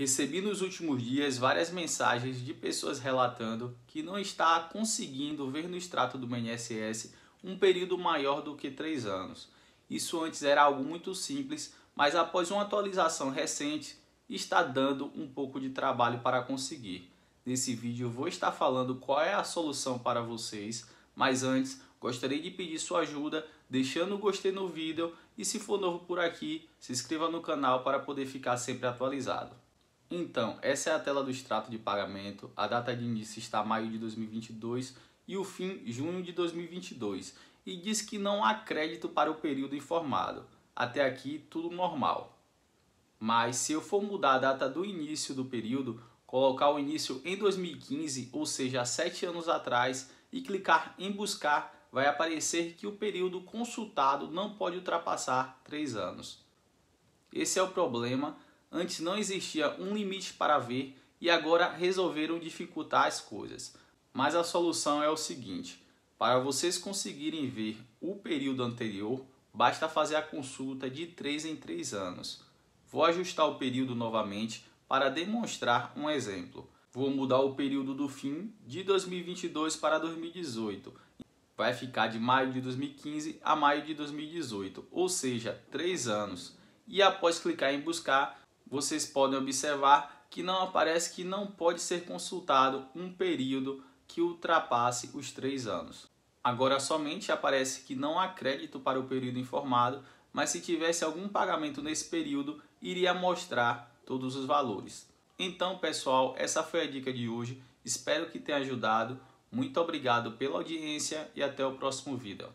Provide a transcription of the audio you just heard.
Recebi nos últimos dias várias mensagens de pessoas relatando que não está conseguindo ver no extrato do INSS um período maior do que três anos. Isso antes era algo muito simples, mas após uma atualização recente está dando um pouco de trabalho para conseguir. Nesse vídeo vou estar falando qual é a solução para vocês, mas antes gostaria de pedir sua ajuda deixando o gostei no vídeo e se for novo por aqui, se inscreva no canal para poder ficar sempre atualizado. Então, essa é a tela do extrato de pagamento. A data de início está maio de 2022 e o fim junho de 2022. E diz que não há crédito para o período informado. Até aqui tudo normal. Mas se eu for mudar a data do início do período, colocar o início em 2015, ou seja, 7 anos atrás, e clicar em buscar, vai aparecer que o período consultado não pode ultrapassar 3 anos. Esse é o problema Antes não existia um limite para ver e agora resolveram dificultar as coisas. Mas a solução é o seguinte: para vocês conseguirem ver o período anterior, basta fazer a consulta de 3 em 3 anos. Vou ajustar o período novamente para demonstrar um exemplo. Vou mudar o período do fim de 2022 para 2018. Vai ficar de maio de 2015 a maio de 2018, ou seja, 3 anos. E após clicar em buscar, vocês podem observar que não aparece que não pode ser consultado um período que ultrapasse os três anos. Agora somente aparece que não há crédito para o período informado, mas se tivesse algum pagamento nesse período, iria mostrar todos os valores. Então, pessoal, essa foi a dica de hoje. Espero que tenha ajudado. Muito obrigado pela audiência e até o próximo vídeo.